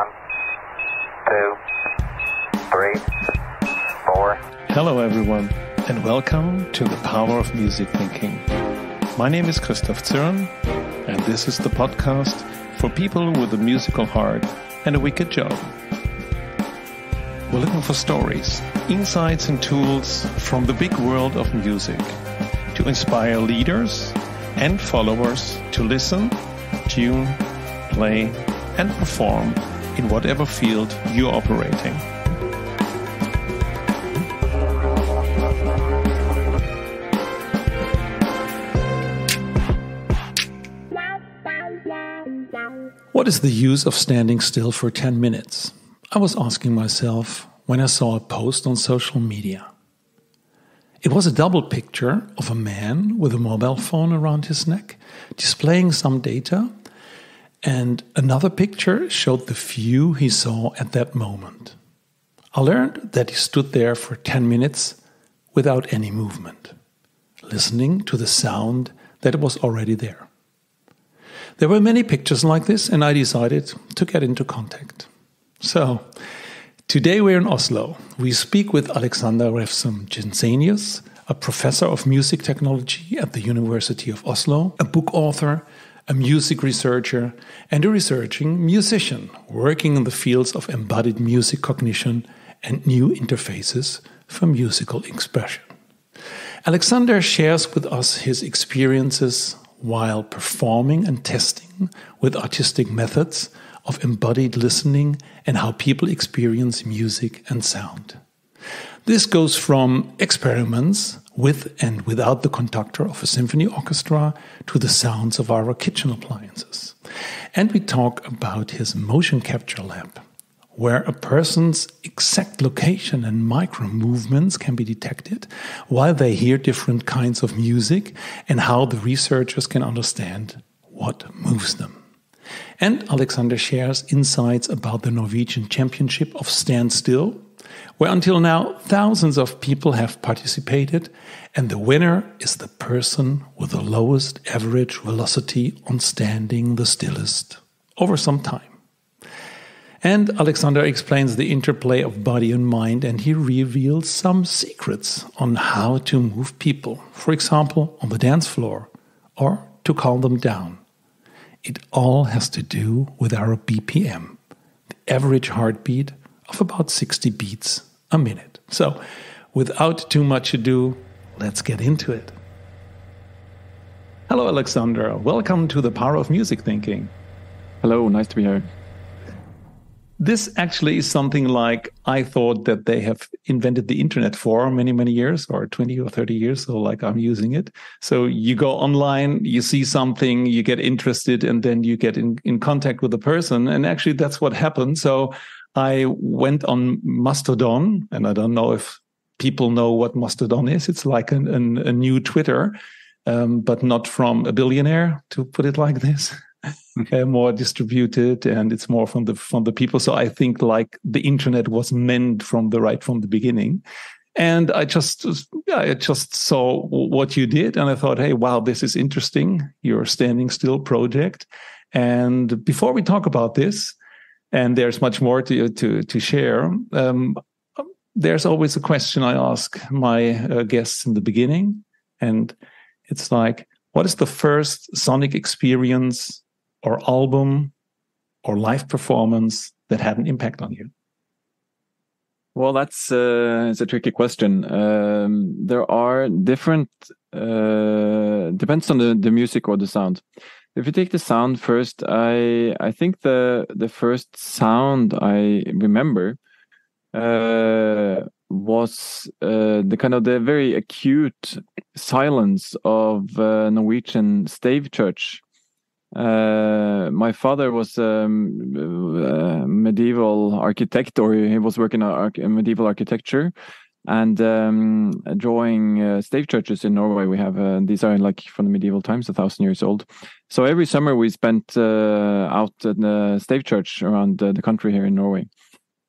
One, two, three, four. Hello, everyone, and welcome to the Power of Music Thinking. My name is Christoph Zirn, and this is the podcast for people with a musical heart and a wicked job. We're looking for stories, insights, and tools from the big world of music to inspire leaders and followers to listen, tune, play, and perform in whatever field you're operating. What is the use of standing still for 10 minutes? I was asking myself when I saw a post on social media. It was a double picture of a man with a mobile phone around his neck, displaying some data, and another picture showed the view he saw at that moment. I learned that he stood there for 10 minutes without any movement, listening to the sound that was already there. There were many pictures like this, and I decided to get into contact. So, today we're in Oslo. We speak with Alexander Refsum Jensenius, a professor of music technology at the University of Oslo, a book author, a music researcher, and a researching musician working in the fields of embodied music cognition and new interfaces for musical expression. Alexander shares with us his experiences while performing and testing with artistic methods of embodied listening and how people experience music and sound. This goes from experiments with and without the conductor of a symphony orchestra to the sounds of our kitchen appliances. And we talk about his motion capture lab, where a person's exact location and micro movements can be detected while they hear different kinds of music and how the researchers can understand what moves them. And Alexander shares insights about the Norwegian Championship of Stand Still, where until now thousands of people have participated, and the winner is the person with the lowest average velocity on standing the stillest over some time. And Alexander explains the interplay of body and mind, and he reveals some secrets on how to move people, for example, on the dance floor, or to calm them down. It all has to do with our BPM, the average heartbeat of about 60 beats a minute. So, without too much ado, let's get into it. Hello, Alexander. Welcome to the Power of Music Thinking. Hello, nice to be here. This actually is something like I thought that they have invented the internet for many, many years or 20 or 30 years. So, like, I'm using it. So, you go online, you see something, you get interested, and then you get in, in contact with the person. And actually, that's what happened. So, I went on Mastodon, and I don't know if people know what Mastodon is. It's like an, an, a new Twitter, um, but not from a billionaire, to put it like this. uh, more distributed, and it's more from the from the people. So I think like the internet was meant from the right from the beginning. And I just, I just saw what you did, and I thought, hey, wow, this is interesting. Your standing still project. And before we talk about this, and there's much more to to to share. Um, there's always a question I ask my uh, guests in the beginning, and it's like, what is the first sonic experience or album or live performance that had an impact on you? Well, that's uh, it's a tricky question. Um, there are different uh, depends on the, the music or the sound. If you take the sound first, I I think the the first sound I remember uh, was uh, the kind of the very acute silence of uh, Norwegian stave church. Uh, my father was a um, medieval architect, or he was working on medieval architecture, and um, drawing uh, stave churches in Norway. We have uh, these are like from the medieval times, a thousand years old. So every summer we spent uh, out in the stave church around the country here in Norway.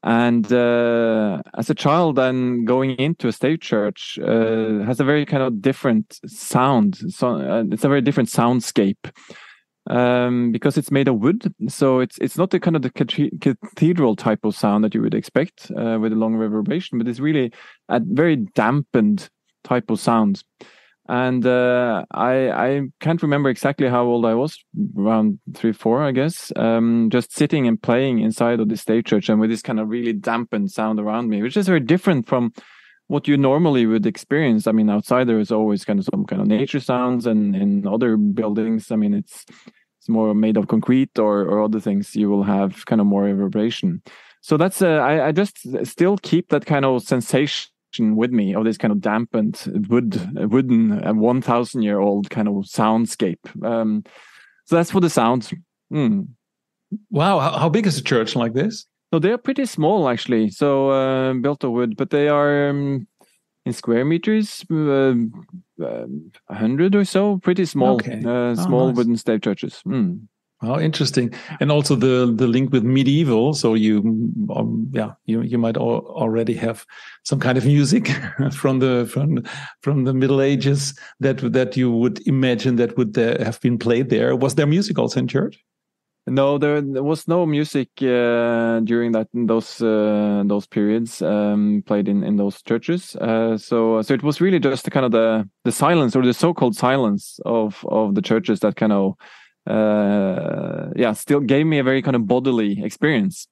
And uh, as a child, then going into a stave church uh, has a very kind of different sound. So uh, it's a very different soundscape. Um, because it's made of wood. So it's it's not the kind of the cathedral type of sound that you would expect uh, with a long reverberation, but it's really a very dampened type of sound. And uh, I I can't remember exactly how old I was, around three four, I guess. Um, just sitting and playing inside of the stave church and with this kind of really dampened sound around me, which is very different from what you normally would experience. I mean, outside there is always kind of some kind of nature sounds, and in other buildings, I mean, it's it's more made of concrete or or other things. You will have kind of more reverberation. So that's uh, I, I just still keep that kind of sensation with me of this kind of dampened wood wooden uh, one thousand year old kind of soundscape. Um, so that's for the sounds. Mm. Wow, how, how big is a church like this? No, they are pretty small actually. So uh, built of wood, but they are um, in square meters, uh, a hundred or so. Pretty small, okay. Uh, oh, small nice. wooden stave churches. Mm. Oh, interesting. And also the the link with medieval. So you, um, yeah, you you might al already have some kind of music from the from from the Middle Ages that that you would imagine that would uh, have been played there. Was there music also in church? No, there, there was no music uh, during that those uh, those periods um, played in, in those churches. Uh, so so it was really just the kind of the the silence or the so-called silence of of the churches that kind of uh, yeah still gave me a very kind of bodily experience.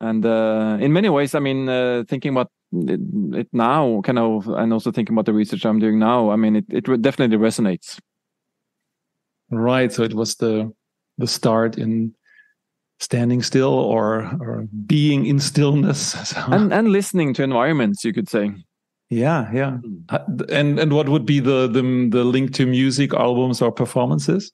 And uh, in many ways, I mean, uh, thinking about it, it, now, kind of, and also thinking about the research I'm doing now, I mean, it it definitely resonates. Right. So it was the the start in standing still or or being in stillness so. and and listening to environments you could say yeah yeah hmm. and and what would be the the, the link to music albums or performances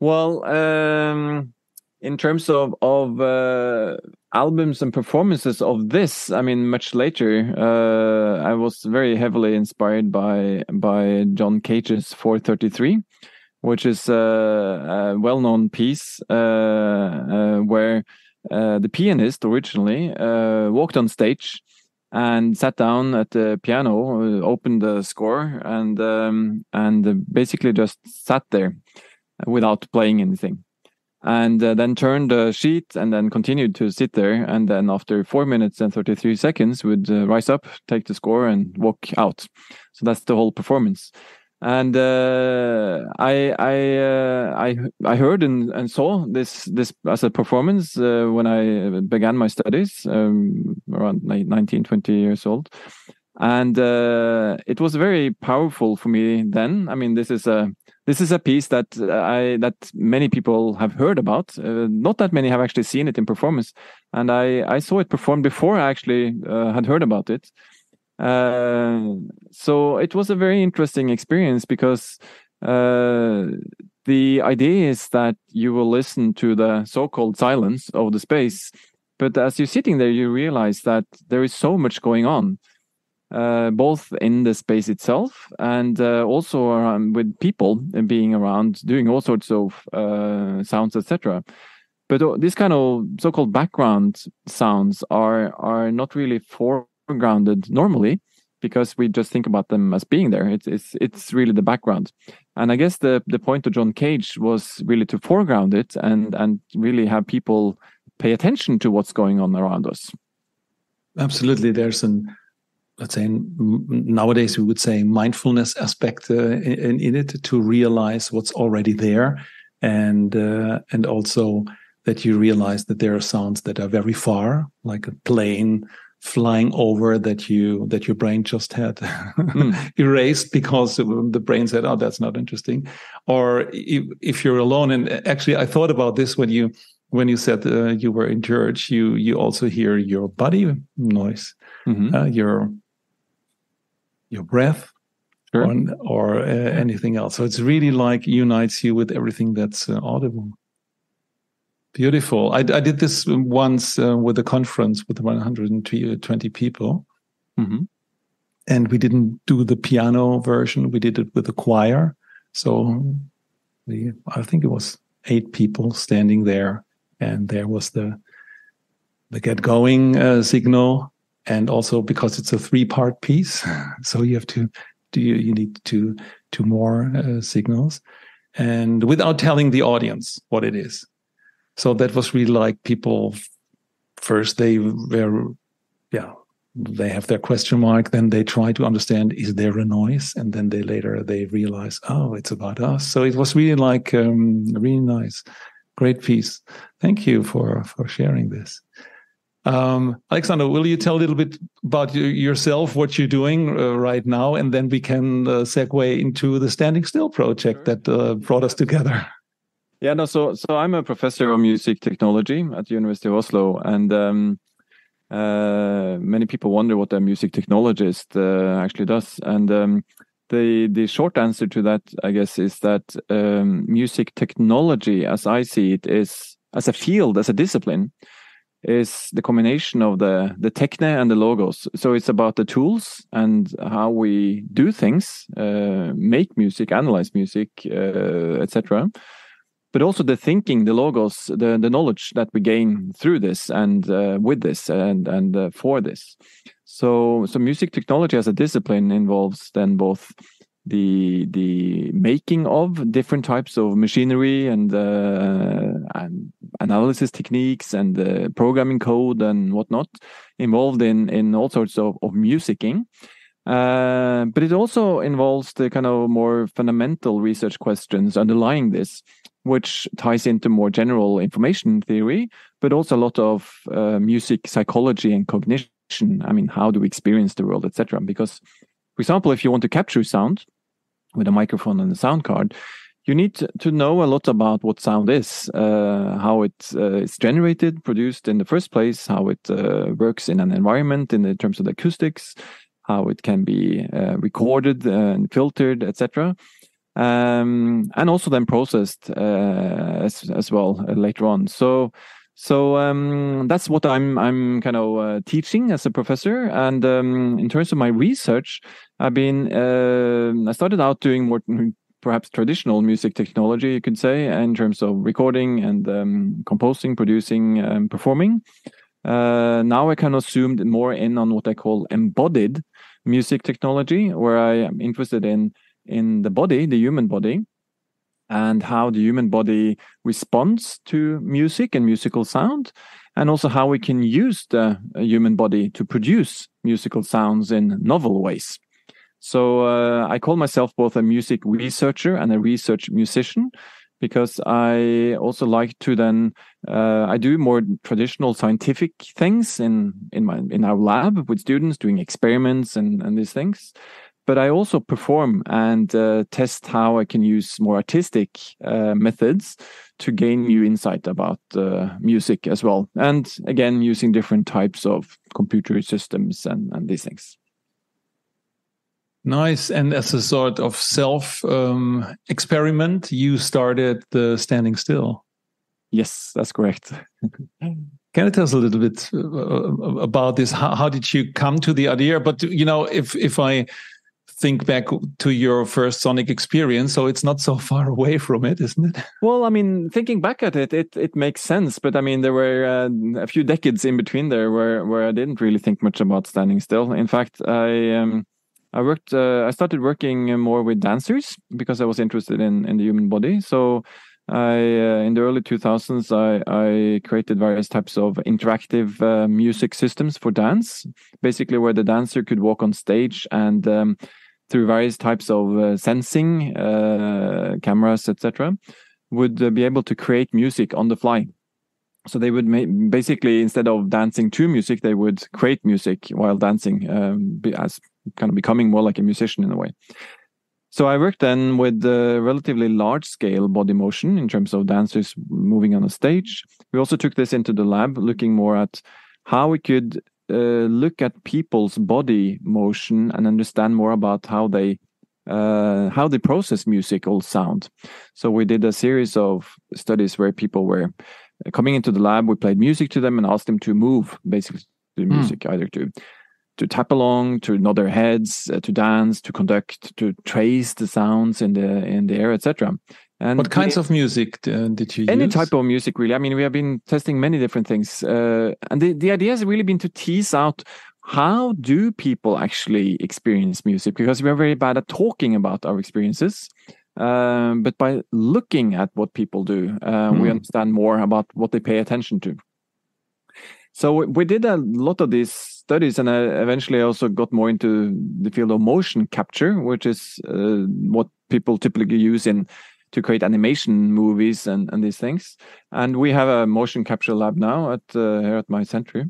well um in terms of of uh, albums and performances of this i mean much later uh, i was very heavily inspired by by john cage's 433 which is a, a well-known piece uh, uh, where uh, the pianist originally walked on stage and sat down at the piano, opened the score, and um, and basically just sat there without playing anything. And uh, then turned the sheet and then continued to sit there. And then after 4 minutes and 33 seconds would uh, rise up take the score and walk out. So that's the whole performance and uh, I I uh, I I heard and, and saw this this as a performance uh, when I began my studies um, around 19 20 years old. And uh, it was very powerful for me then. I mean this is a this is a piece that I that many people have heard about. Uh, not that many have actually seen it in performance. And I I saw it performed before I actually uh, had heard about it uh, so it was a very interesting experience because uh, the idea is that you will listen to the so-called silence of the space, but as you're sitting there, you realize that there is so much going on, uh, both in the space itself and uh, also around with people being around, doing all sorts of uh, sounds, etc. But this kind of so-called background sounds are are not really for grounded normally because we just think about them as being there. It's it's it's really the background, and I guess the the point of John Cage was really to foreground it and and really have people pay attention to what's going on around us. Absolutely, there's an let's say nowadays we would say mindfulness aspect uh, in, in it to realize what's already there and uh, and also that you realize that there are sounds that are very far like a plane flying over that you that your brain just had mm. erased because the brain said oh that's not interesting or if, if, you're alone and actually i thought about this when you when you said uh, you were in church you you also hear your body noise mm-hmm. uh, your your breath sure. or, or uh, anything else so it's really like unites you with everything that's uh, audible Beautiful. I, I did this once uh, with a conference with 120 people. Mm-hmm. And we didn't do the piano version, we did it with a choir. So we, I think it was eight people standing there, and there was the the get going uh, signal, and also because it's a three part piece, so you have to do you, you need to two more uh, signals, and without telling the audience what it is. So that was really like people first they were, yeah, they have their question mark then they try to understand is there a noise? And then they later they realize oh it's about us. So it was really like um, really nice great piece. Thank you for for sharing this. Um, alexander will you tell a little bit about yourself what you're doing uh, right now? And then we can uh, segue into the standing still project that uh, brought us together yeah no so so i'm a professor of music technology at the university of oslo and um, uh, many people wonder what a music technologist uh, actually does, and um, the the short answer to that, I guess, is that um, music technology, as I see it, is as a field, as a discipline, is the combination of the the techne and the logos. So it's about the tools and how we do things, uh, make music, analyze music, uh, etc but also the thinking, the logos, the the knowledge that we gain through this and uh, with this and and uh, for this. So so music technology as a discipline involves then both the the making of different types of machinery and, uh, and analysis techniques and uh, programming code and whatnot involved in in all sorts of, of musicking. Uh, but it also involves the kind of more fundamental research questions underlying this which ties into more general information theory, but also a lot of uh, music psychology and cognition. I mean, how do we experience the world, etc. Because, for example, if you want to capture sound with a microphone and a sound card, you need to know a lot about what sound is, uh, how it uh, is generated, produced in the first place, how it uh, works in an environment in the terms of the acoustics, how it can be uh, recorded and filtered, etc um, and also then processed uh, as as well uh, later on. So so um, that's what I'm I'm kind of uh, teaching as a professor. And um, in terms of my research, I've been uh, I started out doing more perhaps traditional music technology, you could say, in terms of recording and um, composing, producing, and performing. Uh, now I kind of zoomed more in on what I call embodied music technology, where I am interested in in the body, the human body, and how the human body responds to music and musical sound, and also how we can use the uh, human body to produce musical sounds in novel ways. So uh, I call myself both a music researcher and a research musician because I also like to then uh, I do more traditional scientific things in in my in our lab with students doing experiments and and these things but I also perform and uh, test how I can use more artistic uh, methods to gain new insight about uh, music as well. And again, using different types of computer systems and, and these things. Nice. And as a sort of self um, experiment, you started the standing still. Yes, that's correct. Can you tell us a little bit uh, uh, about this? How, how, did you come to the idea? But you know, if if I think back to your first Sonic experience, so it's not so far away from it, isn't it? Well, I mean, thinking back at it, it it makes sense. But I mean, there were uh, a few decades in between there where where I didn't really think much about standing still. In fact, I um, I worked uh, I started working more with dancers because I was interested in in the human body. So. I uh, in the early 2000s I, I created various types of interactive uh, music systems for dance basically where the dancer could walk on stage and um, through various types of uh, sensing, uh, cameras, etc., would uh, be able to create music on the fly. So they would basically, instead of dancing to music, they would create music while dancing, um, as kind of becoming more like a musician in a way. So I worked then with the relatively large scale body motion in terms of dancers moving on a stage. We also took this into the lab, looking more at how we could uh, look at people's body motion and understand more about how they uh, how they process musical sound. So we did a series of studies where people were coming into the lab. We played music to them and asked them to move, basically, to hmm. music, mm. either to to tap along, to nod their heads, uh, to dance, to conduct, to trace the sounds in the in the air, etc. And what kinds we, of music uh, did you any use? type of music, really. I mean, we have been testing many different things, uh, and the the idea has really been to tease out how do people actually experience music because we are very bad at talking about our experiences um, but by looking at what people do, uh, we Mm. understand more about what they pay attention to. So we- did a lot of these studies, and I eventually I also got more into the field of motion capture, which is uh, what people typically use in to create animation movies and, and these things. And we have a motion capture lab now at uh, here at my center.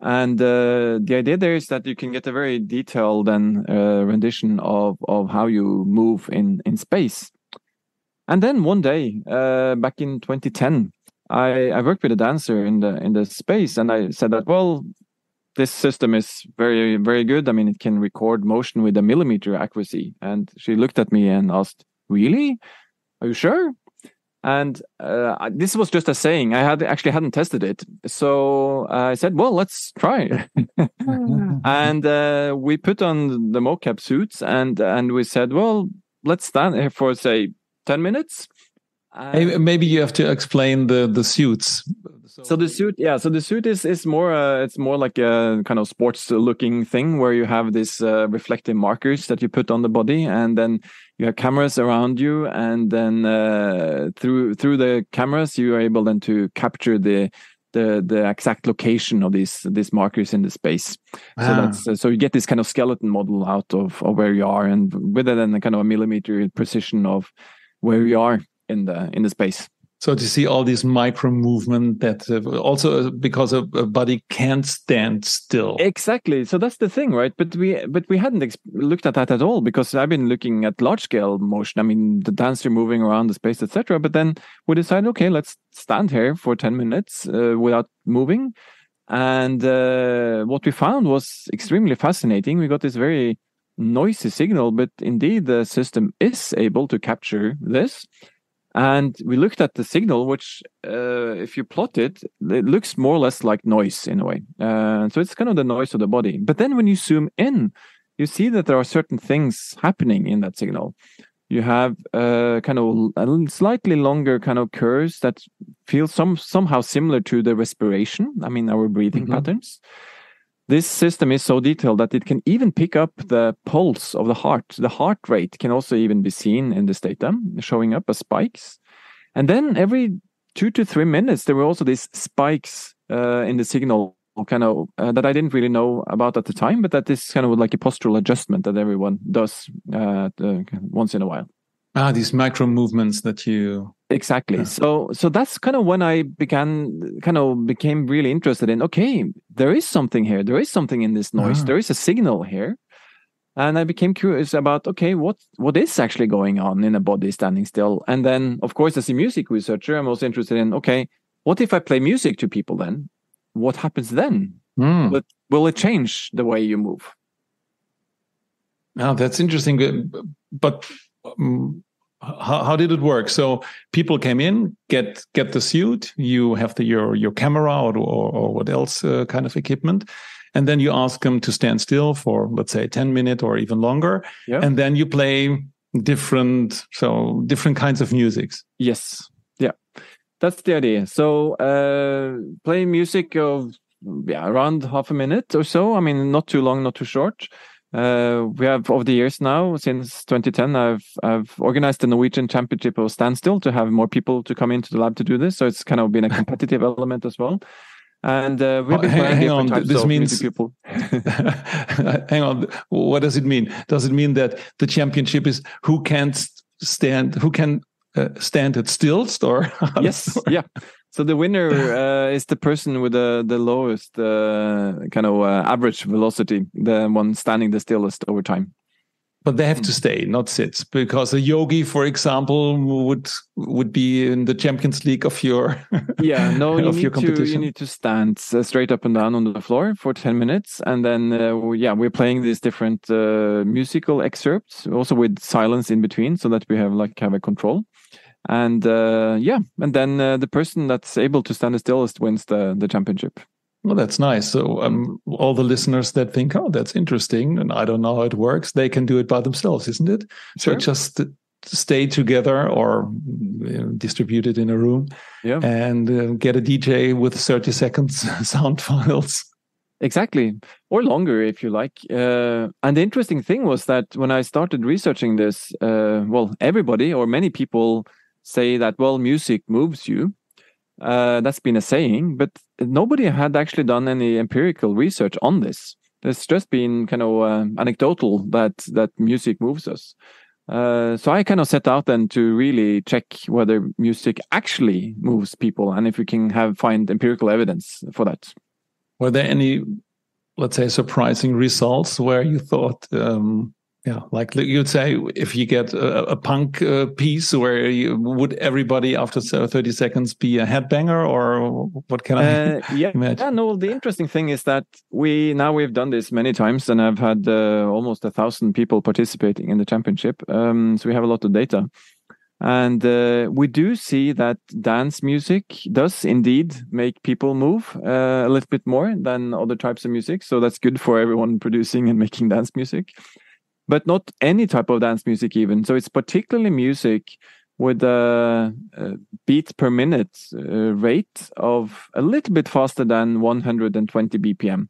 And uh, the idea there is that you can get a very detailed and uh, rendition of of how you move in in space. And then one day, uh, back in 2010, I, I worked with a dancer in the in the space, and I said that well, this system is very very good. I mean, it can record motion with a millimeter accuracy. And she looked at me and asked, "Really? Are you sure?" And uh, this was just a saying. I had actually hadn't tested it, so I said, "Well, let's try." and uh, we put on the mocap suits, and and we said, "Well, let's stand here for say ten minutes." Hey, Maybe you have to explain the the suits. so the suit, yeah. So the suit is is more uh, it's more like a kind of sports looking thing where you have this uh, reflective markers that you put on the body, and then you have cameras around you, and then uh, through through the cameras you are able then to capture the the the exact location of these these markers in the space. So Ah. that's uh, so you get this kind of skeleton model out of, of where you are, and with it then a kind of a millimeter precision of where you are in the in the space. So to see all these micro movement that uh, also because a, a body can't stand still. Exactly. So that's the thing, right? But we but we hadn't looked at that at all because I've been looking at large scale motion. I mean, the dancer moving around the space, etc. But then we decided, okay, let's stand here for ten minutes uh, without moving. And uh, what we found was extremely fascinating. We got this very noisy signal, but indeed the system is able to capture this. And we looked at the signal, which, uh, if you plot it, it looks more or less like noise in a way. Uh, so it's kind of the noise of the body. But then when you zoom in, you see that there are certain things happening in that signal. You have uh, kind of a slightly longer kind of curves that feel some somehow similar to the respiration. I mean, our breathing Mhm. patterns. This system is so detailed that it can even pick up the pulse of the heart. The heart rate can also even be seen in this data, showing up as spikes. And then every two to three minutes, there were also these spikes uh, in the signal, kind of uh, that I didn't really know about at the time, but that is kind of like a postural adjustment that everyone does uh, uh, once in a while. Ah, these micro movements that you. Exactly. Yeah. So so that's kind of when I began kind of became really interested in okay, there is something here. There is something in this noise. Ah. There is a signal here. And I became curious about okay, what what is actually going on in a body standing still? And then of course as a music researcher, I'm also interested in okay, what if I play music to people then? What happens then? Hmm. But will it change the way you move? Ah, that's interesting. But um, how, how did it work? So people came in, get get the suit. You have the your your camera or or, or what else uh, kind of equipment, and then you ask them to stand still for let's say ten minutes or even longer, Yeah. and then you play different so different kinds of musics. Yes. Yeah. That's the idea. So uh play music of yeah, around half a minute or so. I mean not too long, not too short. Uh, we have over the years now, since 2010, I've I've organized the Norwegian Championship of Standstill to have more people to come into the lab to do this. So it's kind of been a competitive element as well. And uh, we've been Hang- hang different on, this means- people. Hang on, what does it mean? Does it mean that the championship is who can st- stand, who can uh, stand at stills, or yes yeah so the winner uh, is the person with the the lowest uh, kind of uh, average velocity the one standing the stillest over time. But they have to stay, not sit, because a yogi, for example, would would be in the Champions League of your yeah no you of need your to you need to stand uh, straight up and down on the floor for 10 minutes and then uh, we- yeah we're playing these different uh, musical excerpts also with silence in between so that we have like have a control and uh, yeah and then uh, the person that's able to stand the stillest wins the the championship Well, that's nice. So, um, all the listeners that think, "Oh, that's interesting," and I don't know how it works, they can do it by themselves, isn't it? So just stay together or you know, distribute it in a room yeah and uh, get a DJ with thirty seconds sound files. Exactly, or longer if you like. Uh, and the interesting thing was that when I started researching this, uh, well, everybody or many people say that well, music moves you. Uh, that's been a saying, but nobody had actually done any empirical research on this. It's just been kind of uh, anecdotal that that music moves us. Uh, so I kind of set out then to really check whether music actually moves people and if we can have find empirical evidence for that. Were there any, let's say, surprising results where you thought, um, yeah, like you'd say, if you get a, a punk uh, piece, where you, would everybody after thirty seconds be a headbanger, or what can I? Uh, yeah, imagine? yeah. No, the interesting thing is that we now we've done this many times, and I've had uh, almost a thousand people participating in the championship. Um, so we have a lot of data. And uh, we do see that dance music does indeed make people move uh, a little bit more than other types of music. So that's good for everyone producing and making dance music. But not any type of dance music, even. So it's particularly music with a, a beat per minute uh, rate of a little bit faster than 120 BPM.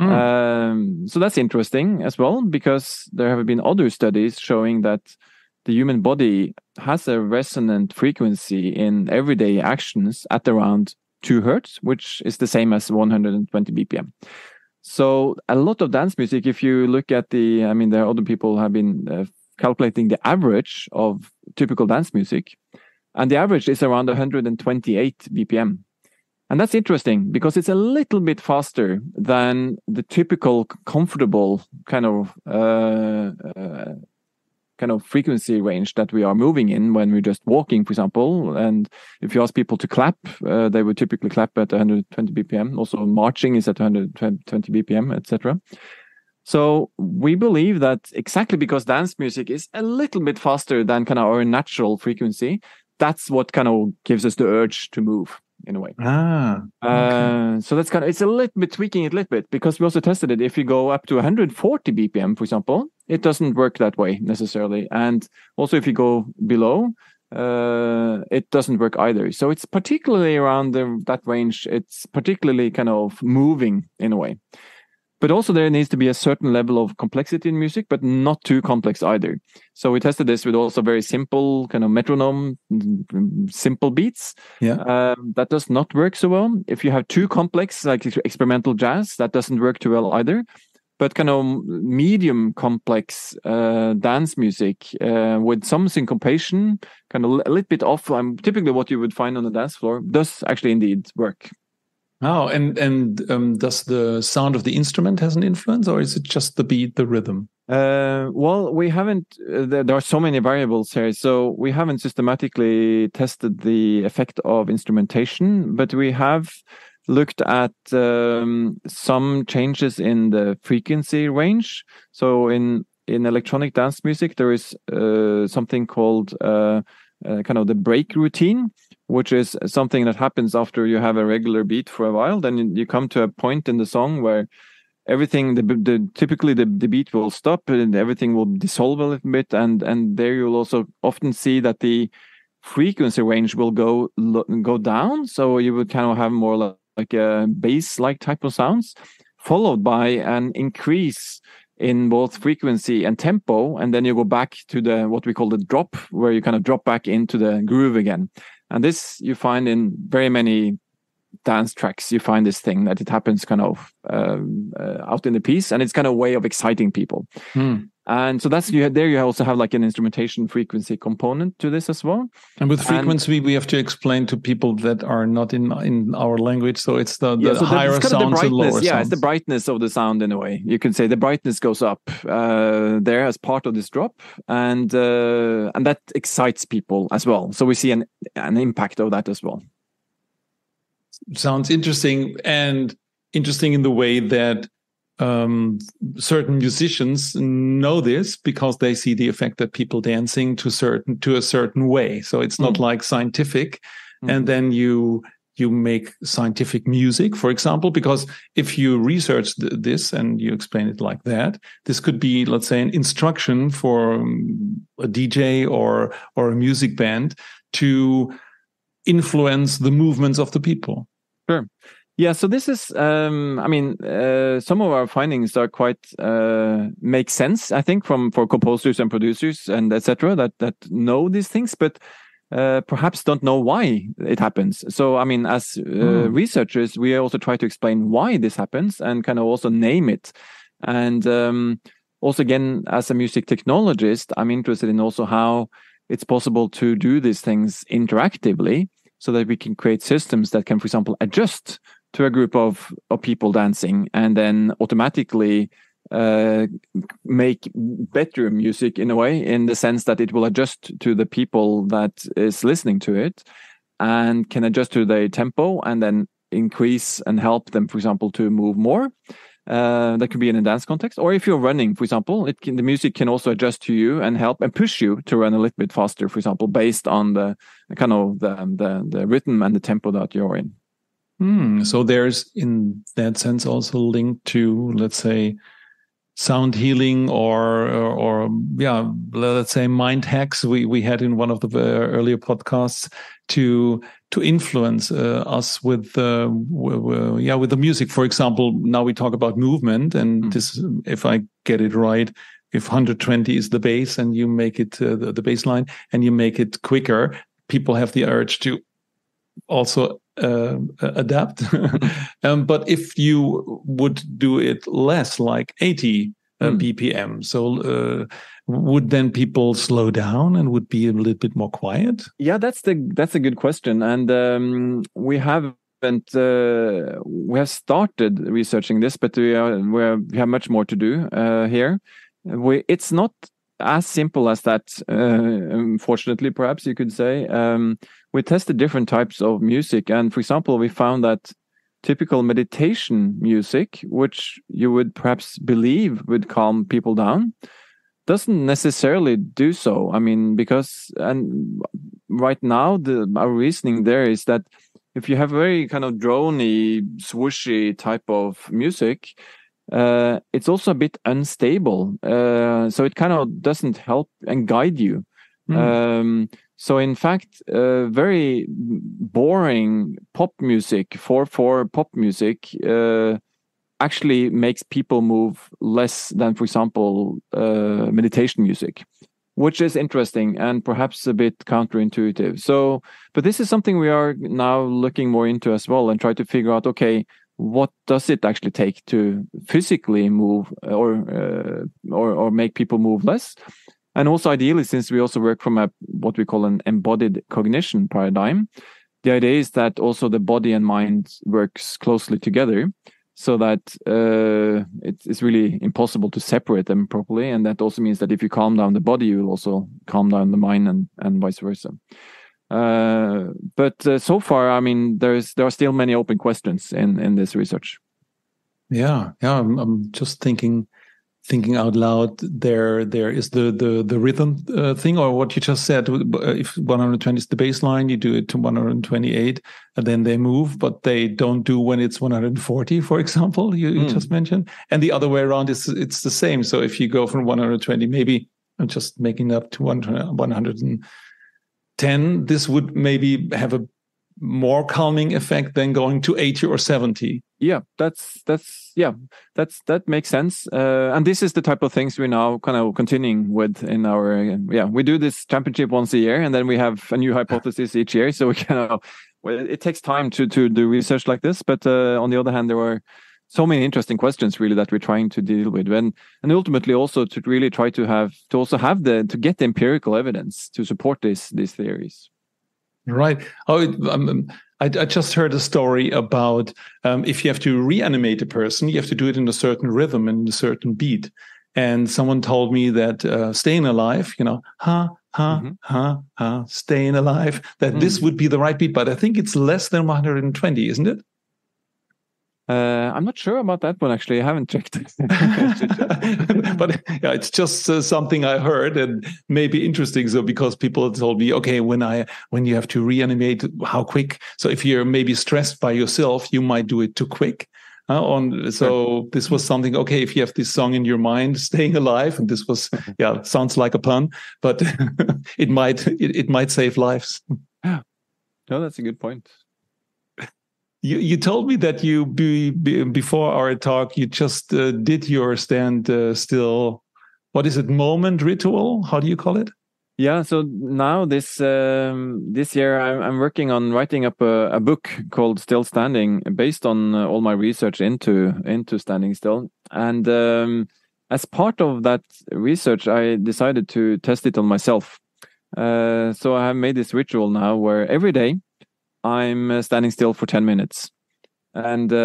Mm. Um, so that's interesting as well, because there have been other studies showing that the human body has a resonant frequency in everyday actions at around 2 hertz, which is the same as 120 BPM. So a lot of dance music, if you look at the, I mean, there are other people have been uh, calculating the average of typical dance music, and the average is around 128 BPM. And that's interesting because it's a little bit faster than the typical comfortable kind of uh, uh, kind of frequency range that we are moving in when we're just walking, for example. And if you ask people to clap, uh, they would typically clap at 120 BPM. Also, marching is at 120 BPM, etc. So we believe that exactly because dance music is a little bit faster than kind of our natural frequency, that's what kind of gives us the urge to move in a way. Ah, okay. uh, so that's kind of it's a little bit tweaking it a little bit because we also tested it. If you go up to 140 BPM, for example, it doesn't work that way necessarily. And also, if you go below, uh, it doesn't work either. So it's particularly around the, that range. It's particularly kind of moving in a way. But also there needs to be a certain level of complexity in music, but not too complex either. So we tested this with also very simple kind of metronome, simple beats. Yeah. Um, that does not work so well. If you have too complex, like experimental jazz, that doesn't work too well either but kind of medium complex uh, dance music uh, with some syncopation, kind of a little bit off. Um, typically, what you would find on the dance floor does actually indeed work. Oh, and and um, does the sound of the instrument has an influence, or is it just the beat, the rhythm? Uh, well, we haven't. Uh, there, there, are so many variables here, so we haven't systematically tested the effect of instrumentation, but we have looked at um, some changes in the frequency range. So in in electronic dance music, there is uh, something called uh, uh, kind of the break routine, which is something that happens after you have a regular beat for a while. Then you come to a point in the song where everything the, the typically the, the beat will stop and everything will dissolve a little bit and and there you'll also often see that the frequency range will go go down so you would kind of have more like a bass like type of sounds, followed by an increase in both frequency and tempo and then you go back to the what we call the drop where you kind of drop back into the groove again. And this you find in very many dance tracks. You find this thing that it happens kind of um, uh, out in the piece and it's kind of way of exciting people. Hmm. And so that's you there you also have like an instrumentation frequency component to this as well. And with frequency and, we have to explain to people that are not in in our language. So it's the, the yeah, so higher the, sounds and lower sounds. yeah sounds. it's the brightness of the sound in a way. You can say the brightness goes up uh, there as part of this drop and uh, and that excites people as well. So we see an an impact of that as well. Sounds interesting and interesting in the way that um, certain musicians know this because they see the effect that people dancing to certain to a certain way. So it's not mm. like scientific, mm. and then you you make scientific music, for example, because if you research th this and you explain it like that, this could be, let's say, an instruction for um, a DJ or or a music band to influence the movements of the people. Sure. Yeah, so this is, um, I mean, uh, some of our findings are quite uh, make sense, I think, from for composers and producers and etc. that that know these things, but uh, perhaps don't know why it happens. So, I mean, as mm. researchers, we also try to explain why this happens and kind of also name it. And um, also, again, as a music technologist, I'm interested in also how it's possible to do these things interactively so that we can create systems that can, for example, adjust to a group of, of people dancing and then automatically uh, make better music in a way, in the sense that it will adjust to the people that is listening to it and can adjust to the tempo and then increase and help them, for example, to move more. Uh, that could be in a dance context, or if you're running, for example, it can, the music can also adjust to you and help and push you to run a little bit faster, for example, based on the kind of the the, the rhythm and the tempo that you're in. Hmm. So there's in that sense also linked to let's say sound healing or, or, or yeah let's say mind hacks we we had in one of the uh, earlier podcasts to to influence uh, us with uh, yeah with the music for example now we talk about movement and mm. this if i get it right if 120 is the base and you make it uh, the, the bass line and you make it quicker people have the urge to also uh, adapt. um, but if you would do it less, like 80 uh, mm. BPM, so uh, would then people slow down and would be a little bit more quiet? Yeah, that's the that's a good question, and um, we have uh, we have started researching this, but we are we have much more to do uh, here. We, it's not as simple as that. Uh, unfortunately, perhaps you could say. Um, we tested different types of music, and for example, we found that typical meditation music, which you would perhaps believe would calm people down, doesn't necessarily do so. I mean, because and right now the our reasoning there is that if you have very kind of drony, swooshy type of music, uh, it's also a bit unstable. Uh, so it kind of doesn't help and guide you. Mm. Um, so in fact, uh, very boring pop music, four four pop music, uh, actually makes people move less than, for example, uh, meditation music, which is interesting and perhaps a bit counterintuitive. So, but this is something we are now looking more into as well and try to figure out. Okay, what does it actually take to physically move or uh, or or make people move less and also ideally since we also work from a what we call an embodied cognition paradigm the idea is that also the body and mind works closely together so that uh, it's really impossible to separate them properly and that also means that if you calm down the body you will also calm down the mind and and vice versa uh, but uh, so far, I mean, there's there are still many open questions in in this research. Yeah, yeah. I'm, I'm just thinking thinking out loud there there is the the the rhythm uh, thing or what you just said if 120 is the baseline you do it to 128 and then they move but they don't do when it's 140 for example you, mm. you hmm. just mentioned and the other way around is it's the same so if you go from 120 maybe i'm just making up to 100 100 10, this would maybe have a more calming effect than going to 80 or 70 yeah that's that's yeah that's that makes sense. Uh, and this is the type of things we're now kind of continuing with in our yeah we do this championship once a year and then we have a new hypothesis each year. So we kind of well, it takes time to to do research like this but uh, on the other hand there are so many interesting questions really that we're trying to deal with. And and ultimately also to really try to have to also have the to get the empirical evidence to support these these theories right oh um, I, I, just heard a story about um, if you have to reanimate a person you have to do it in a certain rhythm and a certain beat and someone told me that uh, staying alive you know ha ha mm-hmm. ha ha staying alive that mm. this would be the right beat but i think it's less than 120 isn't it uh, I'm not sure about that one actually. I haven't checked. but yeah, it's just uh, something I heard and maybe interesting. So because people told me, okay, when I when you have to reanimate, how quick? So if you're maybe stressed by yourself, you might do it too quick. Uh, on so this was something. Okay, if you have this song in your mind, staying alive, and this was yeah, sounds like a pun, but it might it, it might save lives. Yeah, no, that's a good point. You, you told me that you be, be, before our talk you just uh, did your stand uh, still. What is it? Moment ritual? How do you call it? Yeah. So now this um, this year I'm, I'm working on writing up a, a book called Still Standing, based on uh, all my research into into standing still. And um, as part of that research, I decided to test it on myself. Uh, so I have made this ritual now where every day I'm uh, standing still for 10 minutes. And uh,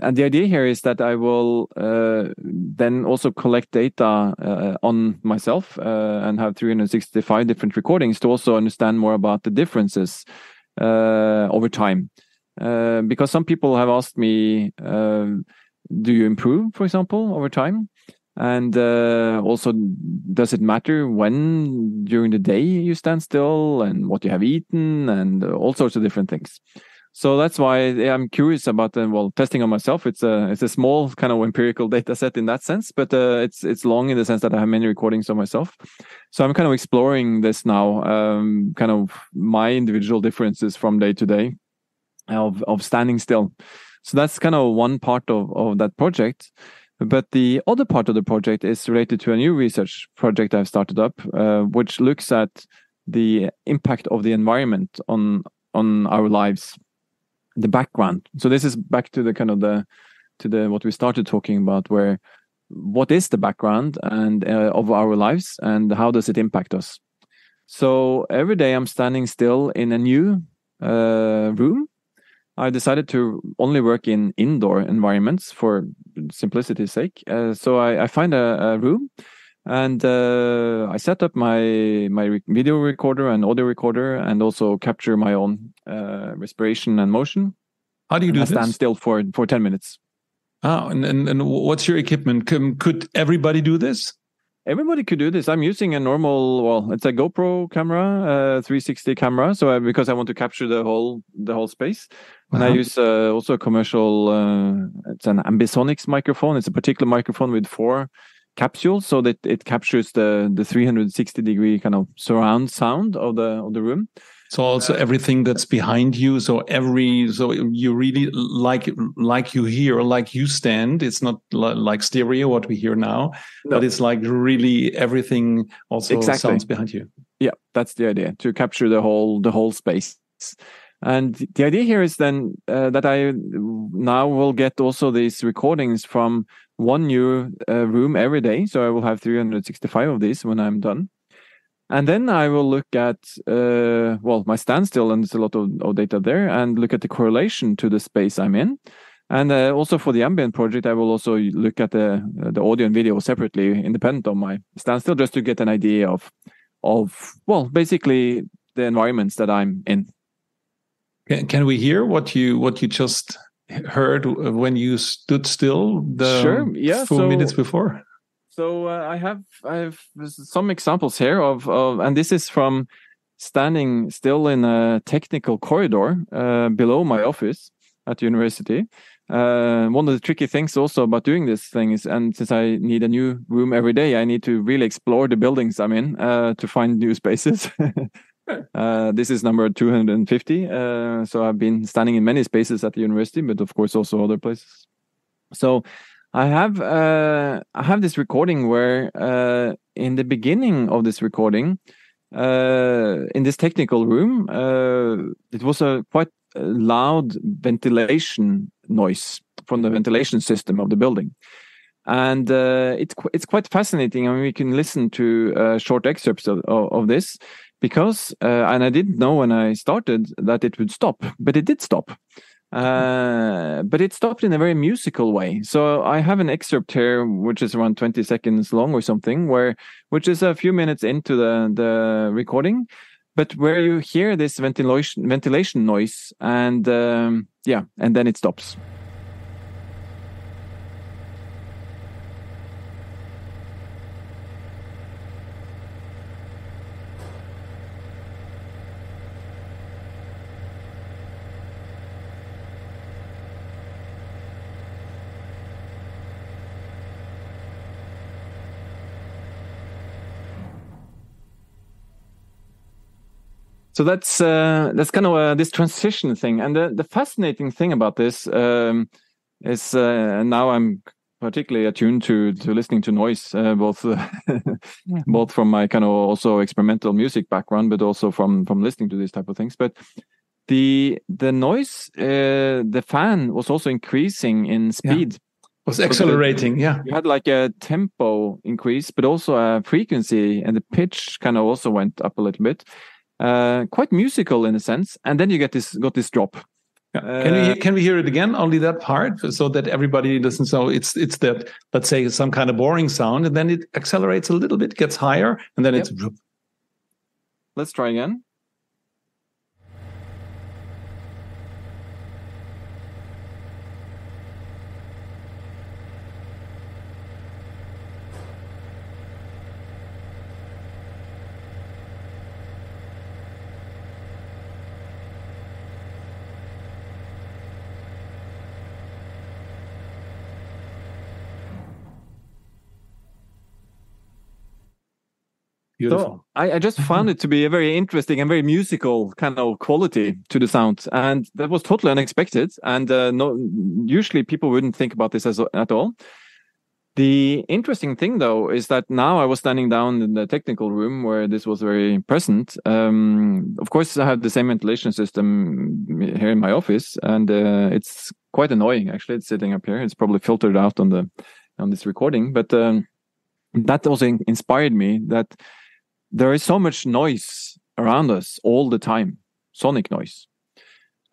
and the idea here is that I will uh, then also collect data uh, on myself uh, and have 365 different recordings to also understand more about the differences over time. because some people have asked me, do you improve, for example, over time? And uh, also, does it matter when during the day you stand still and what you have eaten and all sorts of different things? So that's why I'm curious about the well testing on myself. It's a it's a small kind of empirical data set in that sense, but uh, it's it's long in the sense that I have many recordings of myself. So I'm kind of exploring this now, um, kind of my individual differences from day to day of of standing still. So that's kind of one part of of that project. But the other part of the project is related to a new research project I've started up, uh, which looks at the impact of the environment on on our lives, the background. So this is back to the kind of the to the what we started talking about, where what is the background and uh, of our lives and how does it impact us? So every day I'm standing still in a new uh, room I decided to only work in indoor environments for simplicity's sake. Uh, so I, I, find a, a room and uh, I set up my my video recorder and audio recorder and also capture my own uh, respiration and motion. How do you do I this? stand still for for ten minutes. Oh, and, and, and what's your equipment? Could everybody do this? Everybody could do this. I'm using a normal, well, it's a GoPro camera, uh, 360 camera. So I, because I want to capture the whole the whole space, and uh -huh. I use uh, also a commercial. Uh, it's an Ambisonics microphone. It's a particular microphone with four capsules, so that it captures the the 360 degree kind of surround sound of the of the room. So also everything that's behind you. So every so you really like like you hear like you stand. It's not like stereo what we hear now, no. but it's like really everything also exactly. sounds behind you. Yeah, that's the idea to capture the whole the whole space. And the idea here is then uh, that I now will get also these recordings from one new uh, room every day. So I will have 365 of these when I'm done. And then I will look at, uh, well, my standstill, and there's a lot of, of, data there, and look at the correlation to the space I'm in. And uh, also for the ambient project, I will also look at the the audio and video separately, independent of my standstill, just to get an idea of, of well, basically the environments that I'm in. Can, can we hear what you what you just heard when you stood still the sure, yeah, four so, minutes before? So uh, I have I have some examples here of, of and this is from standing still in a technical corridor uh, below my office at university. Uh, one of the tricky things also about doing this thing is, and since I need a new room every day, I need to really explore the buildings I'm in uh, to find new spaces. uh, this is number 250. Uh, so I've been standing in many spaces at the university, but of course also other places. So I have uh, I have this recording where uh, in the beginning of this recording, uh, in this technical room, uh, it was a quite loud ventilation noise from the ventilation system of the building, and uh, it's it's quite fascinating. I mean, we can listen to uh, short excerpts of, of, of this because, and I didn't know when I started that it would stop, but it did stop. Uh, but it stopped in a very musical way. So I have an excerpt here, which is around 20 seconds long or something, where which is a few minutes into the the recording, but where you hear this ventilation ventilation noise, and um, yeah, and then it stops. So that's uh, that's kind of uh, this transition thing, and the the fascinating thing about this um, is uh, now I'm particularly attuned to to listening to noise, uh, both both from my kind of also experimental music background, but also from from listening to these type of things. But the the noise, uh, the fan was also increasing in speed. Yeah. Was accelerating, yeah. You had like a tempo increase, but also a frequency, and the pitch kind of also went up a little bit. Uh, quite musical in a sense, and then you get this got this drop. Yeah. Can we uh, can we hear it again? Only that part, so that everybody doesn't know. it's it's that let's say some kind of boring sound, and then it accelerates a little bit, gets higher, and then yep. it's. Let's try again. Beautiful. So I, I, just found it to be a very interesting and very musical kind of quality to the sound, and that was totally unexpected. And uh, no, usually people wouldn't think about this as at all. The interesting thing, though, is that now I was standing down in the technical room where this was very present. Um, of course, I have the same ventilation system here in my office, and uh, it's quite annoying. Actually, it's sitting up here. It's probably filtered out on the on this recording, but um, that also inspired me. That there is so much noise around us all the time, sonic noise,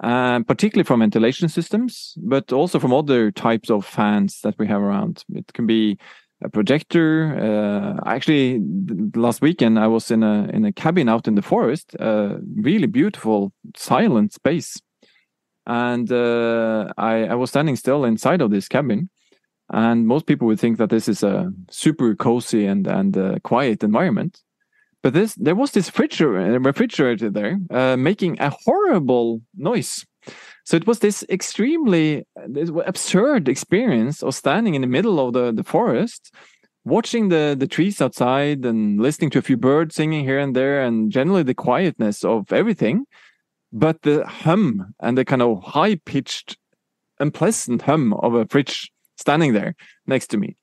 uh, particularly from ventilation systems, but also from other types of fans that we have around. It can be a projector. Uh, actually, last weekend I was in a in a cabin out in the forest, a really beautiful silent space, and uh, I, I was standing still inside of this cabin. And most people would think that this is a super cozy and and uh, quiet environment, but this there was this refrigerator, there uh, making a horrible noise. So it was this extremely this absurd experience of standing in the middle of the, the forest, watching the, the trees outside and listening to a few birds singing here and there, and generally the quietness of everything. But the hum and the kind of high pitched, unpleasant hum of a fridge standing there next to me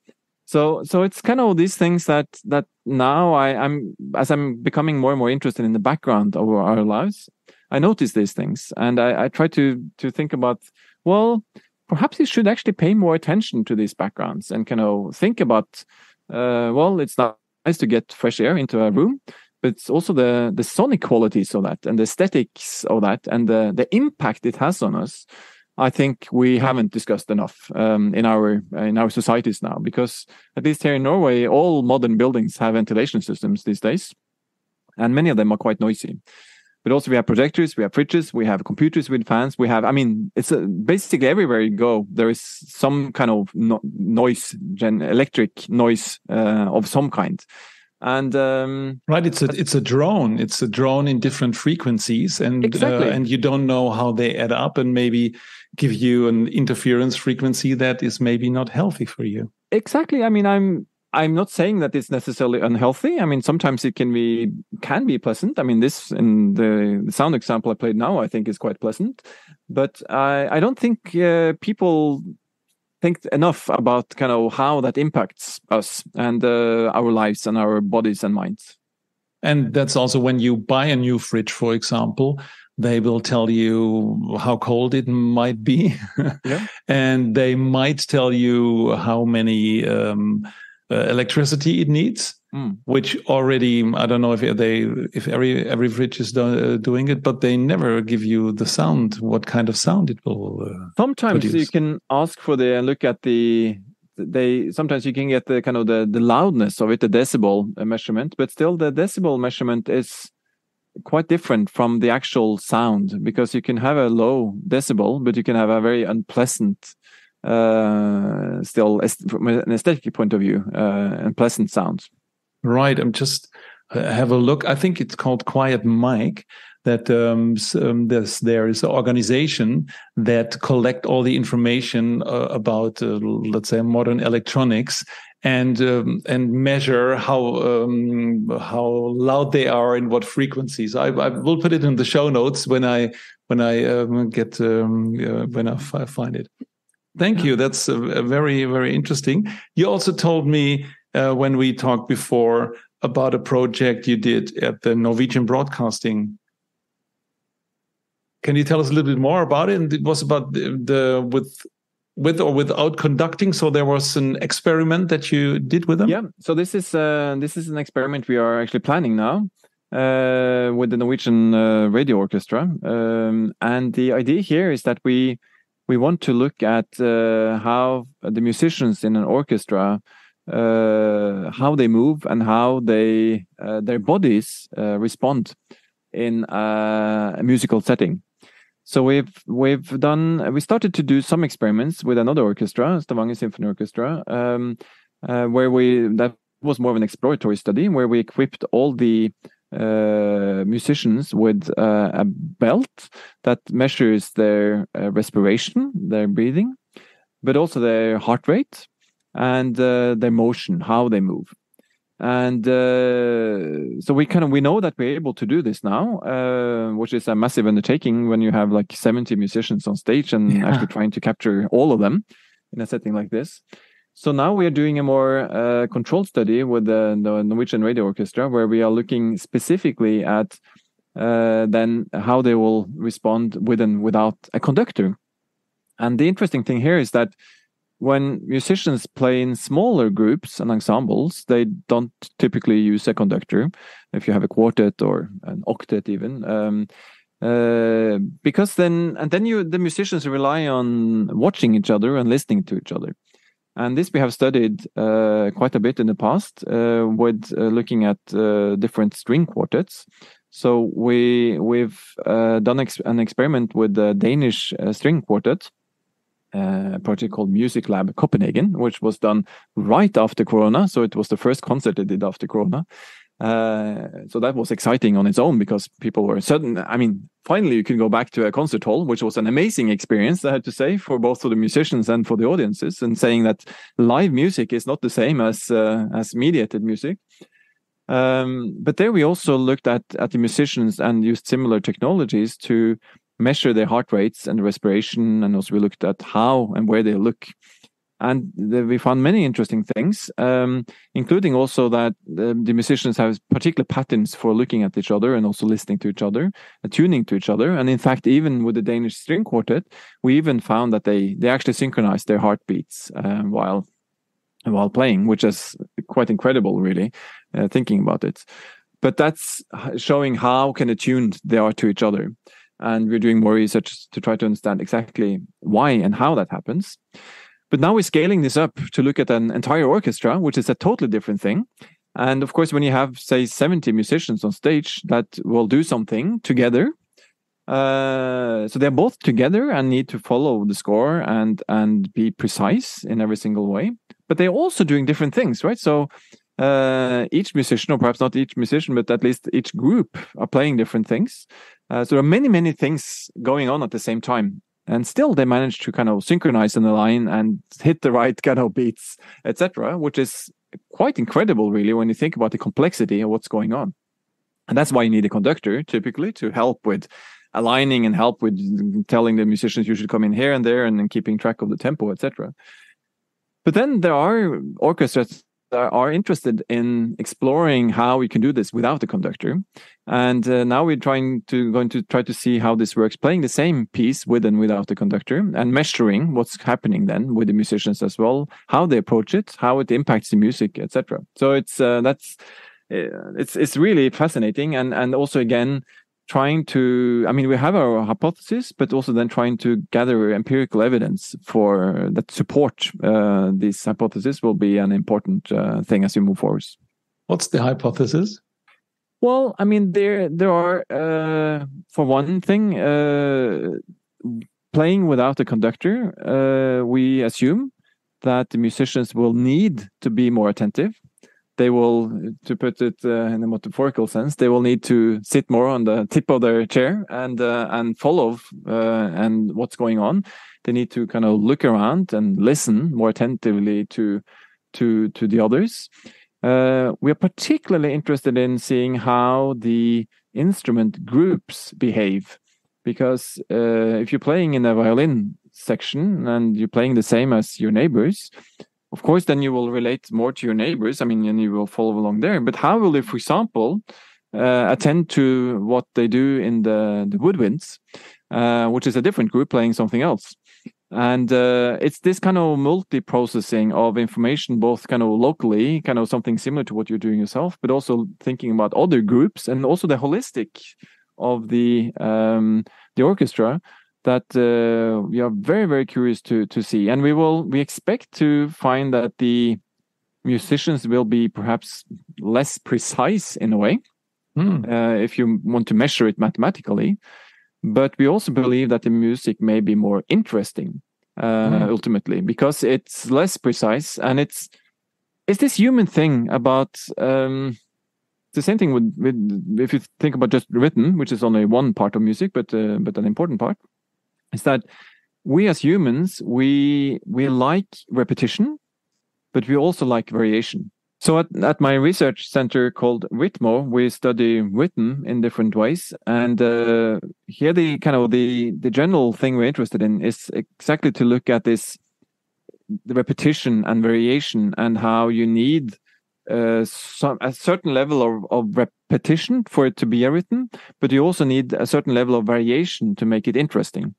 so so it's kind of these things that that now I, I'm as I'm becoming more and more interested in the background of our lives, I notice these things. And I, I try to to think about well perhaps you should actually pay more attention to these backgrounds and kind of think about uh, well it's nice to get fresh air into a room but it's also the the sonic qualities of that and the aesthetics of that and the the impact it has on us I think we haven't discussed enough um, in our in our societies now, because at least here in Norway, all modern buildings have ventilation systems these days, and many of them are quite noisy. But also, we have projectors, we have fridges, we have computers with fans. We have, I mean, it's a, basically everywhere you go, there is some kind of no, noise, gen, electric noise uh, of some kind and um, right it's a it's a drone it's a drone in different frequencies and exactly. uh, and you don't know how they add up and maybe give you an interference frequency that is maybe not healthy for you. Exactly. I mean i'm i'm not saying that it's necessarily unhealthy. I mean sometimes it can be can be pleasant. I mean this in the, sound example i played now i think is quite pleasant. But i i don't think uh, people think enough about kind of how that impacts us and uh, our lives and our bodies and minds. And that's also when you buy a new fridge, for example, they will tell you how cold it might be. yeah. and they might tell you how many um, uh, electricity it needs. Mm. Which already I don't know if they if every every fridge is do, uh, doing it, but they never give you the sound. What kind of sound it will? Uh, sometimes produce. you can ask for the look at the they sometimes you can get the kind of the the loudness of it, the decibel uh, measurement, but still the decibel measurement is quite different from the actual sound because you can have a low decibel, but you can have a very unpleasant uh, still from an aesthetic point of view, uh, and pleasant sounds. Right. I'm just uh, have a look. I think it's called Quiet Mark. That um, um, there's there is an organization that collect all the information uh, about, uh, let's say, modern electronics, and um, and measure how um, how loud they are and what frequencies. I, I, will put it in the show notes when I when I um, get um, uh, when I find it. Thank you. That's very very interesting. You also told me uh, when we talked before about a project you did at the Norwegian Broadcasting. Can you tell us a little bit more about it? And it was about the, the with with or without conducting. So there was an experiment that you did with them. Yeah. So this is uh, this is an experiment we are actually planning now uh, with the Norwegian uh, Radio Orchestra, um, and the idea here is that we we want to look at uh, how the musicians in an orchestra uh, how they move and how they uh, their bodies respond in a musical setting. So we've we've done we started to do some experiments with another orchestra, Stavanger Symphony Orchestra, um, uh, where we that was more of an exploratory study where we equipped all the uh, musicians with uh, a belt that measures their respiration, their breathing, but also their heart rate and uh, their motion, how they move. And uh, so we kind of we know that we're able to do this now, uh, which is a massive undertaking when you have like 70 musicians on stage and yeah. actually trying to capture all of them in a setting like this. So now we are doing a more uh, controlled study with the, the, Norwegian Radio Orchestra, where we are looking specifically at uh, then how they will respond with and without a conductor. And the interesting thing here is that when musicians play in smaller groups and ensembles, they don't typically use a conductor. If you have a quartet or an octet, even, um, uh, because then and then you the musicians rely on watching each other and listening to each other. And this we have studied uh, quite a bit in the past uh, with uh, looking at uh, different string quartets. So we we've uh, done ex an experiment with the Danish string quartet a project called Music Lab Copenhagen, which was done right after Corona. So it was the first concert they did after Corona. Uh, so that was exciting on its own because people were certain. I mean, finally you can go back to a concert hall, which was an amazing experience, I had to say, for both for the musicians and for the audiences, and saying that live music is not the same as uh, as mediated music. Um, but there we also looked at at the musicians and used similar technologies to measure their heart rates and respiration, and also we looked at how and where they look. And we found many interesting things, um, including also that the, the, musicians have particular patterns for looking at each other and also listening to each other, tuning to each other. And in fact, even with the Danish string quartet, we even found that they they actually synchronize their heartbeats uh, while while playing, which is quite incredible, really, uh, thinking about it. But that's showing how can attuned they are to each other and we're doing more research to try to understand exactly why and how that happens. But now we're scaling this up to look at an entire orchestra, which is a totally different thing. And of course, when you have, say, 70 musicians on stage that will do something together, uh, so they're both together and need to follow the score and and be precise in every single way. But they're also doing different things, right? So uh, each musician, or perhaps not each musician, but at least each group, are playing different things. Uh, so there are many, many things going on at the same time. And still, they manage to kind of synchronize in the line and hit the right kind of beats, etc., which is quite incredible, really, when you think about the complexity of what's going on. And that's why you need a conductor typically to help with aligning and help with telling the musicians you should come in here and there and then keeping track of the tempo, etc. But then there are orchestras are interested in exploring how we can do this without the conductor. And uh, now we're trying to going to try to see how this works, playing the same piece with and without the conductor, and measuring what's happening then with the musicians as well, how they approach it, how it impacts the music, etc. So it's uh, that's uh, it's it's really fascinating, and and also again trying to i mean we have our hypothesis but also then trying to gather empirical evidence for that support uh, this hypothesis will be an important uh, thing as we move forward. What's the hypothesis? Well i mean there there are uh, for one thing uh, playing without a conductor uh, we assume that the musicians will need to be more attentive they will, to put it uh, in a metaphorical sense, they will need to sit more on the tip of their chair and uh, and follow uh, and what's going on. They need to kind of look around and listen more attentively to to to the others. Uh, we are particularly interested in seeing how the instrument groups behave, because uh, if you're playing in a violin section and you're playing the same as your neighbors, of course, then you will relate more to your neighbors. I mean, and you will follow along there. But how will you, for example, uh, attend to what they do in the the woodwinds, uh, which is a different group playing something else? and uh, it's this kind of multi-processing of information both kind of locally kind of something similar to what you're doing yourself but also thinking about other groups and also the holistic of the um, the orchestra that uh, we are very very curious to to see and we will we expect to find that the musicians will be perhaps less precise in a way mm. uh, if you want to measure it mathematically but we also believe that the music may be more interesting uh, mm. ultimately because it's less precise and it's it's this human thing about um, the same thing with, with if you think about just rhythm which is only one part of music but uh, but an important part is that we as humans we we like repetition but we also like variation so at, at my research center called RITMO, we study rhythm in different ways. And uh, here the kind of the, the general thing we're interested in is exactly to look at this the repetition and variation and how you need uh, some a certain level of, of repetition for it to be a rhythm, but you also need a certain level of variation to make it interesting.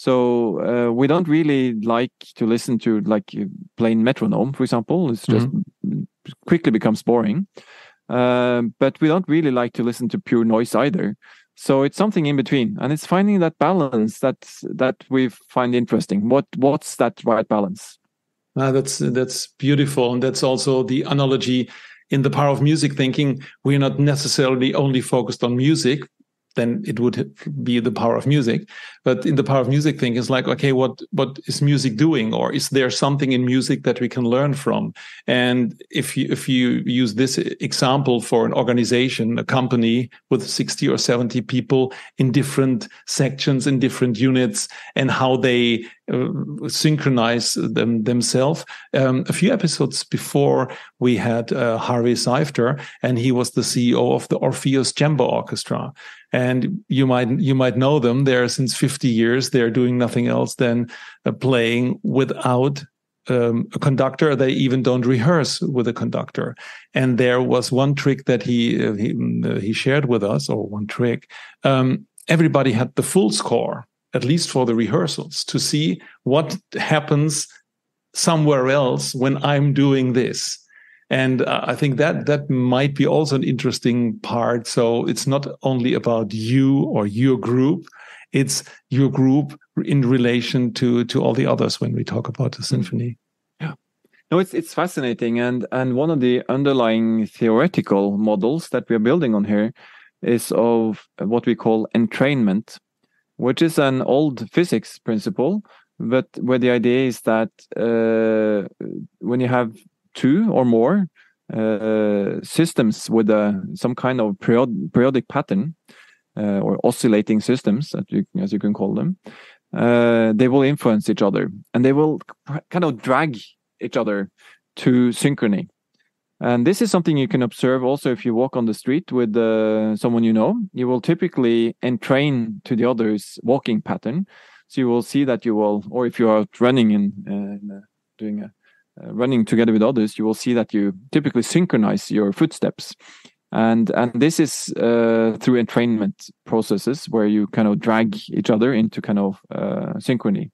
So uh, we don't really like to listen to like plain metronome, for example. It's just mm -hmm. quickly becomes boring. Uh, but we don't really like to listen to pure noise either. So it's something in between, and it's finding that balance that that we find interesting. What what's that right balance? Uh, that's that's beautiful, and that's also the analogy in the power of music thinking. We're not necessarily only focused on music, then it would be the power of music but in the power of music thing is like okay what what is music doing? Or is there something in music that we can learn from? And if you if you use this example for an organization a company with 60 or 70 people in different sections in different units and how they uh, synchronize them themselves um, a few episodes before we had uh, harvey seifter and he was the ceo of the orpheus chamber orchestra. And you might you might know them. They're since 50 years they're doing nothing else than uh, playing without um, a conductor. They even don't rehearse with a conductor. And there was one trick that he uh, he, uh, he, shared with us or one trick. Um, everybody had the full score at least for the rehearsals to see what happens somewhere else when i'm doing this. And uh, i think that that might be also an interesting part. So it's not only about you or your group it's your group in relation to to all the others when we talk about the symphony. Yeah. No it's it's fascinating and and one of the underlying theoretical models that we are building on here is of what we call entrainment which is an old physics principle but where the idea is that uh, when you have two or more uh, systems with a, some kind of period, periodic pattern uh, or oscillating systems, as you, as you can call them, uh, they will influence each other and they will kind of drag each other to synchrony. And this is something you can observe also if you walk on the street with uh, someone you know. You will typically entrain to the other's walking pattern. So you will see that you will, or if you are running and uh, doing a running together with others, you will see that you typically synchronize your footsteps. And and this is uh, through entrainment processes where you kind of drag each other into kind of uh, synchrony.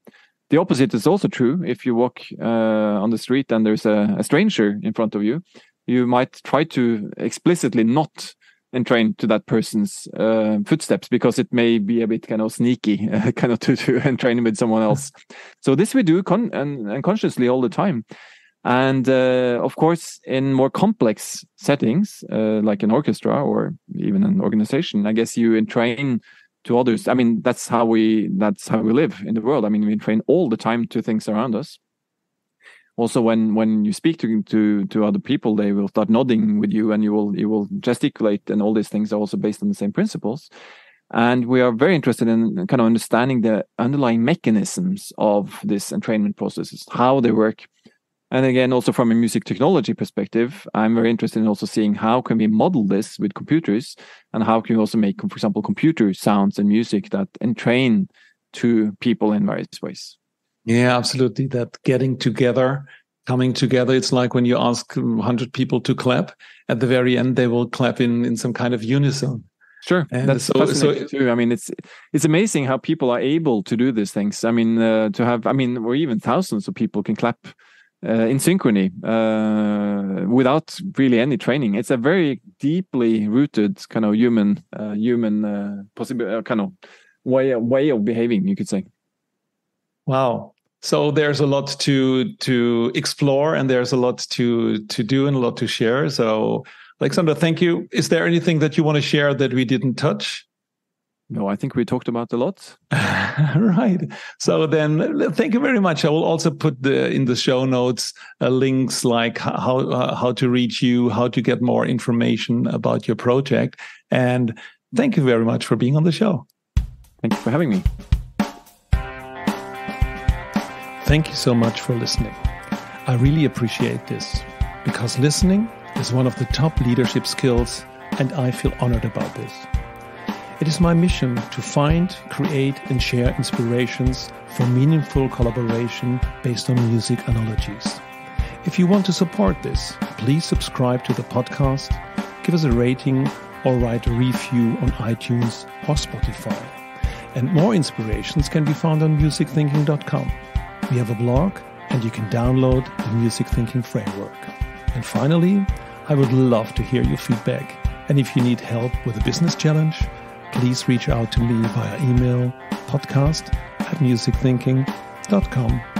The opposite is also true. If you walk uh, on the street and there's a, a stranger in front of you, you might try to explicitly not entrain to that person's uh, footsteps because it may be a bit kind of sneaky, kind of to, to entrain with someone else. so this we do con- and, and consciously all the time. And uh, of course, in more complex settings, uh, like an orchestra or even an organization, I guess you entrain to others. I mean, that's how we that's how we live in the world. I mean, we train all the time to things around us. Also, when when you speak to to to other people, they will start nodding with you, and you will you will gesticulate, and all these things are also based on the same principles. And we are very interested in kind of understanding the underlying mechanisms of this entrainment processes, how they work, And again, also from a music technology perspective, I'm very interested in also seeing how can we model this with computers and how can we also make, for example, computer sounds and music that entrain to people in various ways. Yeah, absolutely. That getting together, coming together. It's like when you ask 100 people to clap, at the very end, they will clap in, in some kind of unison. Sure, and that's so, fascinating so, too. I mean, it's it's amazing how people are able to do these things. I mean, uh, to have, I mean, or even thousands of people can clap uh, in synchrony uh, without really any training. It's a very deeply rooted kind of human, uh, human uh, possible uh, kind of way way of behaving. You could say. Wow. So there's a lot to to explore, and there's a lot to to do, and a lot to share. So Alexander, thank you. Is there anything that you want to share that we didn't touch? No, I think we talked about a lot. right. So then, thank you very much. I will also put the in the show notes uh, links like how uh, how to reach you, how to get more information about your project, and thank you very much for being on the show. Thank you for having me. Thank you so much for listening. I really appreciate this because listening is one of the top leadership skills, and I feel honored about this. It is my mission to find, create, and share inspirations for meaningful collaboration based on music analogies. If you want to support this, please subscribe to the podcast, give us a rating, or write a review on iTunes or Spotify. And more inspirations can be found on musicthinking.com. We have a blog, and you can download the Music Thinking Framework. And finally, I would love to hear your feedback. And if you need help with a business challenge, please reach out to me via email podcast at musicthinking.com